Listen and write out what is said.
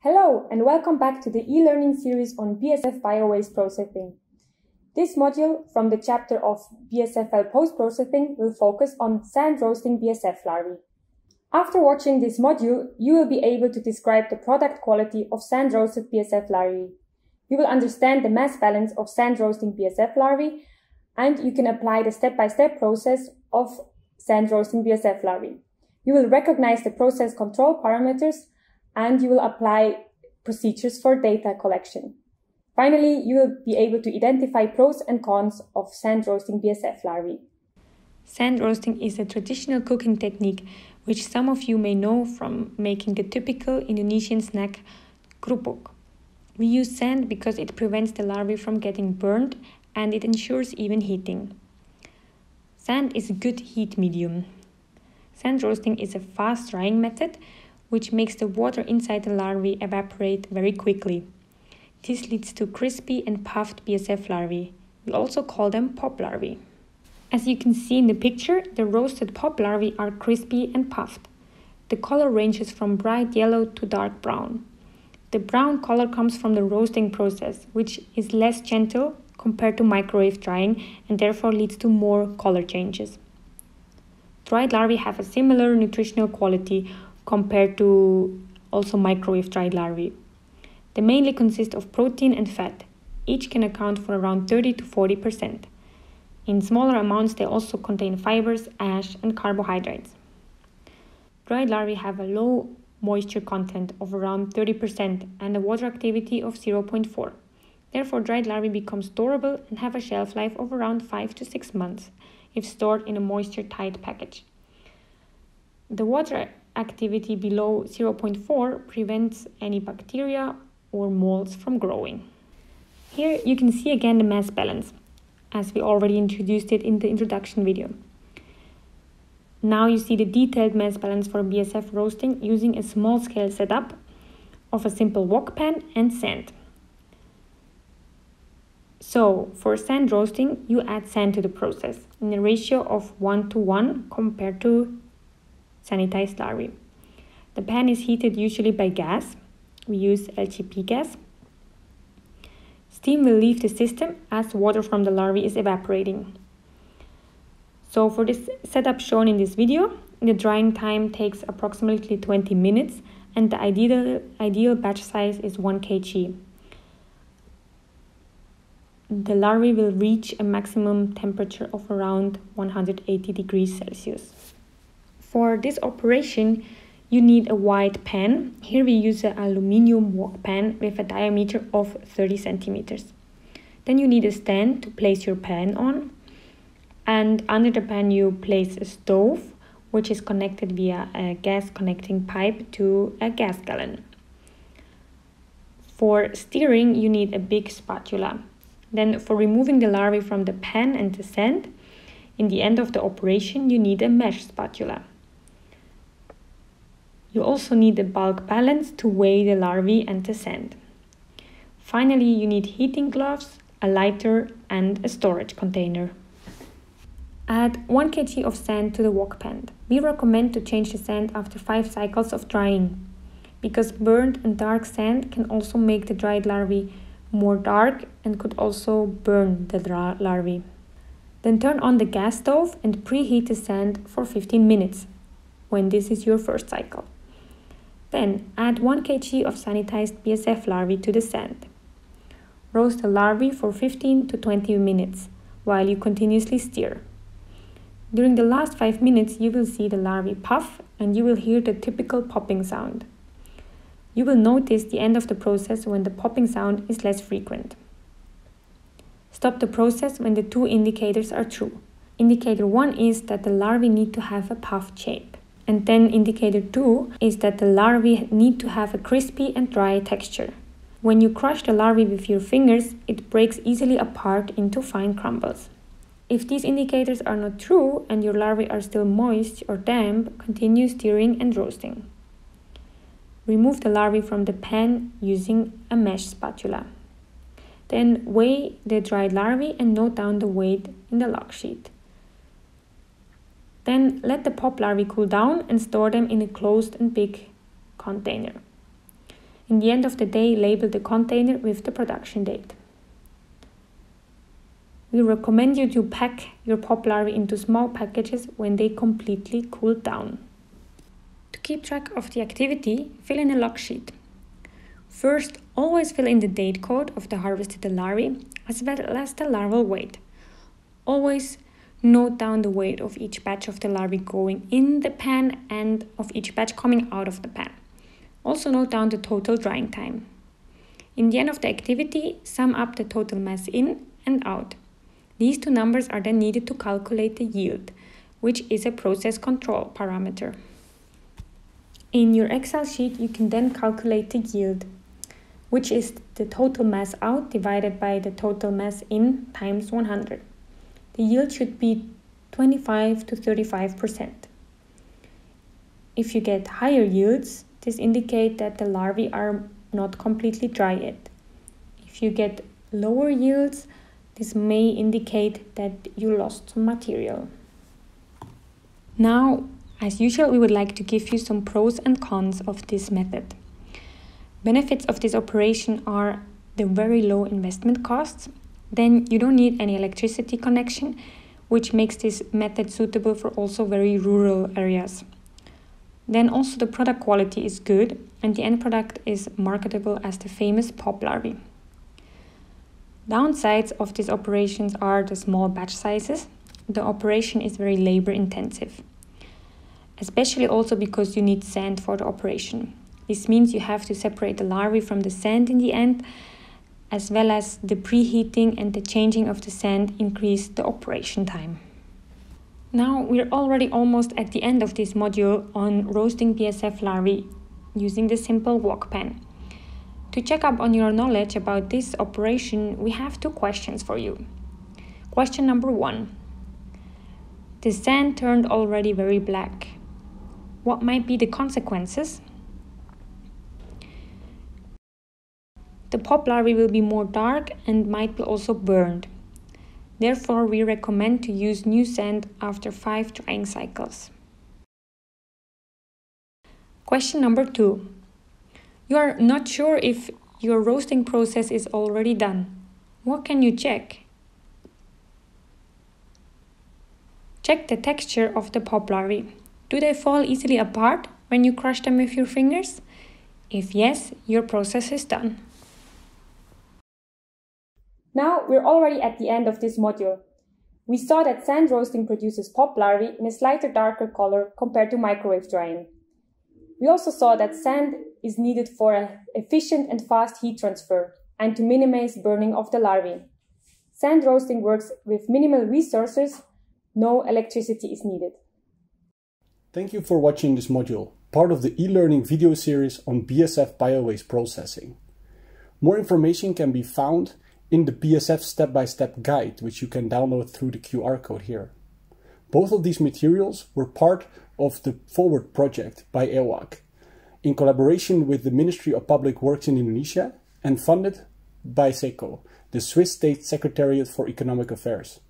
Hello and welcome back to the e-learning series on BSF biowaste processing. This module from the chapter of BSFL post-processing will focus on sand roasting BSF larvae. After watching this module, you will be able to describe the product quality of sand roasted BSF larvae. You will understand the mass balance of sand roasting BSF larvae and you can apply the step-by-step process of sand roasting BSF larvae. You will recognize the process control parameters and you will apply procedures for data collection. Finally, you will be able to identify pros and cons of sand roasting BSF larvae. Sand roasting is a traditional cooking technique which some of you may know from making the typical Indonesian snack kerupuk. We use sand because it prevents the larvae from getting burned and it ensures even heating. Sand is a good heat medium. Sand roasting is a fast drying method which makes the water inside the larvae evaporate very quickly. This leads to crispy and puffed BSF larvae. We also call them pop larvae. As you can see in the picture, the roasted pop larvae are crispy and puffed. The color ranges from bright yellow to dark brown. The brown color comes from the roasting process, which is less gentle compared to microwave drying and therefore leads to more color changes. Dried larvae have a similar nutritional quality compared to also microwave dried larvae. They mainly consist of protein and fat. Each can account for around 30 to 40 percent. In smaller amounts, they also contain fibers, ash, and carbohydrates. Dried larvae have a low moisture content of around 30% and a water activity of 0.4. Therefore, dried larvae become storable and have a shelf life of around 5 to 6 months if stored in a moisture tight package. The water activity below 0.4 prevents any bacteria or molds from growing. Here you can see again the mass balance as we already introduced it in the introduction video. Now you see the detailed mass balance for BSF roasting using a small scale setup of a simple wok pan and sand. So for sand roasting, you add sand to the process in a ratio of 1 to 1 compared to sanitized larvae. The pan is heated usually by gas. We use LPG gas Steam will leave the system as water from the larvae is evaporating. So for this setup shown in this video, the drying time takes approximately 20 minutes and the ideal, ideal batch size is 1 kg. The larvae will reach a maximum temperature of around 180 degrees Celsius. For this operation, you need a wide pan. Here we use an aluminium wok pan with a diameter of 30 centimeters. Then you need a stand to place your pan on. And under the pan you place a stove which is connected via a gas connecting pipe to a gas gallon. For stirring you need a big spatula. Then for removing the larvae from the pan and the sand, in the end of the operation you need a mesh spatula. You also need a bulk balance to weigh the larvae and the sand. Finally, you need heating gloves, a lighter and a storage container. Add 1 kg of sand to the wok pan. We recommend to change the sand after 5 cycles of drying, because burnt and dark sand can also make the dried larvae more dark and could also burn the larvae. Then turn on the gas stove and preheat the sand for 15 minutes when this is your first cycle. Then add 1 kg of sanitized BSF larvae to the sand. Roast the larvae for 15 to 20 minutes while you continuously stir. During the last 5 minutes, you will see the larvae puff and you will hear the typical popping sound. You will notice the end of the process when the popping sound is less frequent. Stop the process when the two indicators are true. Indicator 1 is that the larvae need to have a puffed shape. And then indicator 2 is that the larvae need to have a crispy and dry texture. When you crush the larvae with your fingers, it breaks easily apart into fine crumbles. If these indicators are not true and your larvae are still moist or damp, continue stirring and roasting. Remove the larvae from the pan using a mesh spatula. Then weigh the dried larvae and note down the weight in the log sheet. Then let the pop larvae cool down and store them in a closed and big container. In the end of the day, label the container with the production date. We recommend you to pack your pop larvae into small packages when they completely cool down. To keep track of the activity, fill in a log sheet. First, always fill in the date code of the harvested larvae as well as the larval weight. Always note down the weight of each batch of the larvae going in the pan and of each batch coming out of the pan. Also note down the total drying time. In the end of the activity, sum up the total mass in and out. These two numbers are then needed to calculate the yield, which is a process control parameter. In your Excel sheet, you can then calculate the yield, which is the total mass out divided by the total mass in times 100. The yield should be 25 to 35%. If you get higher yields, this indicates that the larvae are not completely dry yet. If you get lower yields, this may indicate that you lost some material. Now, as usual, we would like to give you some pros and cons of this method. Benefits of this operation are the very low investment costs. Then you don't need any electricity connection, which makes this method suitable for also very rural areas. Then also the product quality is good and the end product is marketable as the famous pop larvae. Downsides of these operations are the small batch sizes. The operation is very labor intensive, especially also because you need sand for the operation. This means you have to separate the larvae from the sand in the end, as well as the preheating and the changing of the sand increase the operation time. Now we're already almost at the end of this module on roasting BSF larvae using the simple wok pan. To check up on your knowledge about this operation, we have two questions for you. Question number one The sand turned already very black. What might be the consequences? The pop larvae will be more dark and might be also burned. Therefore, we recommend to use new sand after 5 drying cycles. Question number 2 you are not sure if your roasting process is already done. What can you check? Check the texture of the pop larvae. Do they fall easily apart when you crush them with your fingers? If yes, your process is done. Now we're already at the end of this module. We saw that sand roasting produces pop larvae in a slightly darker color compared to microwave drying. We also saw that sand is needed for an efficient and fast heat transfer and to minimize burning of the larvae. Sand roasting works with minimal resources, no electricity is needed. Thank you for watching this module, part of the e-learning video series on BSF biowaste processing. More information can be found in the BSF step-by-step -step guide, which you can download through the QR code here. Both of these materials were part of the Forward project by Eawag in collaboration with the Ministry of Public Works in Indonesia and funded by SECO, the Swiss State Secretariat for Economic Affairs.